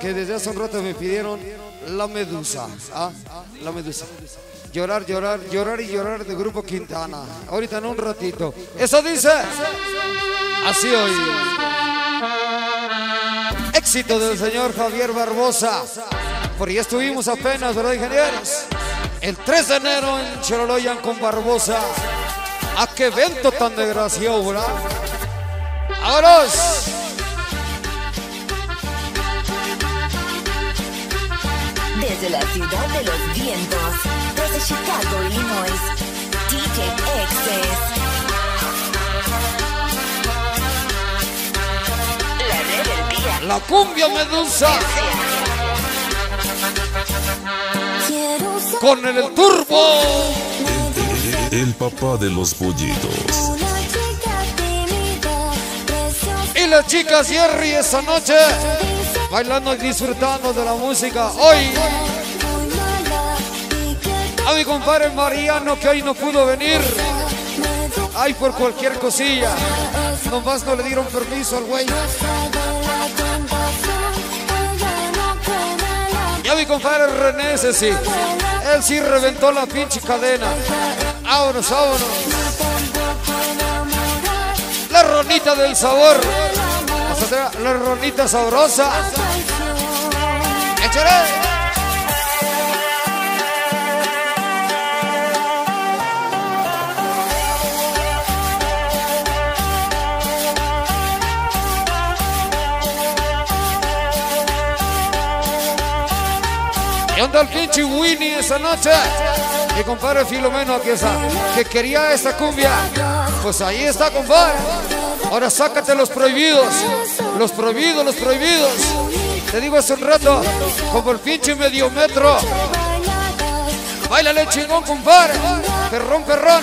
que desde hace un rato me pidieron la medusa. ¿ah? La medusa. Llorar, llorar, llorar y llorar de Grupo Quintana. Ahorita en un ratito. Eso dice. Así hoy. Éxito del señor Javier Barbosa. Por ya estuvimos apenas, ¿verdad, ingenieros? El 3 de enero en Chololoyan con Barbosa. ¡A qué evento tan desgraciado, ¿verdad? ¡Vámonos! Desde la ciudad de los vientos, desde Chicago, Illinois, DJ Excess. La rebeldía. La cumbia medusa con el, el turbo. El papá de los pollitos. chica Y las chicas Jerry esa noche bailando y disfrutando de la música. Hoy a mi compadre Mariano que hoy no pudo venir. Ay, por cualquier cosilla. Nomás no le dieron permiso al güey. de la tentación. Ella no cree en el amor. Y a mi compadre René ese sí. Él sí reventó la pinche cadena. Vámonos, vámonos. La ronita del sabor. La ronita sabrosa. Échale. ¿Y onda el pinche Winnie esa noche? Mi compadre Filomeno aquí está. Que quería esta cumbia. Pues ahí está, compadre. Ahora sácate los prohibidos. Los prohibidos, los prohibidos. Te digo hace un rato, como el pinche medio metro. Báilale chingón, compadre. Perrón, perrón.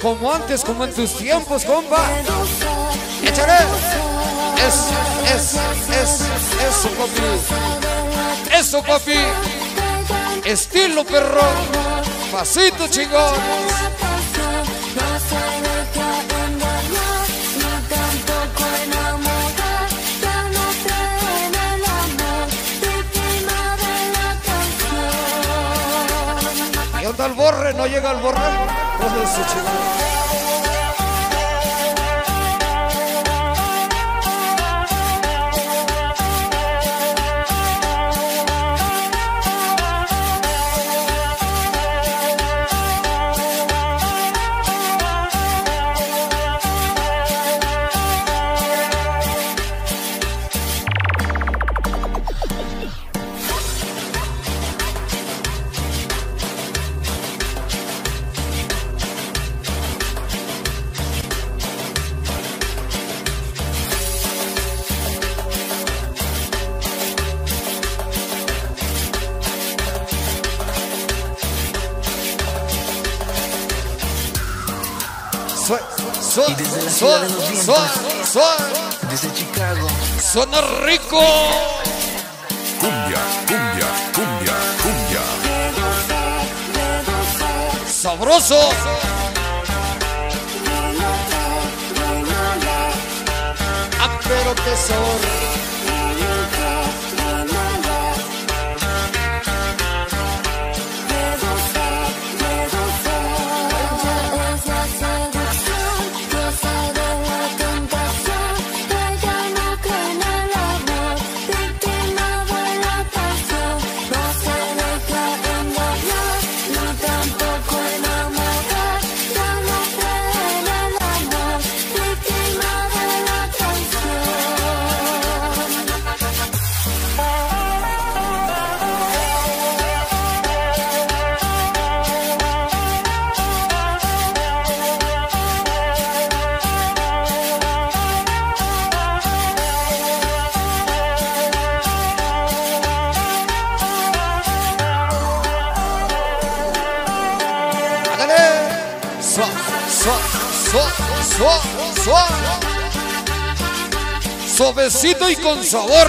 Como antes, como en tus tiempos, compa. Échale. Es, es, es, eso, papi. Eso, papi. Estilo perrón. Pasito chingón. ¿Y onda el borre? ¿No llega el borre? ¿Dónde Y desde la ciudad de los vientos. Desde Chicago, suena rico. Cumbia, cumbia, cumbia, cumbia. Sabroso. Ah, pero tesoro. Suá, suá, suá, suá, suá. Suavecito y con sabor.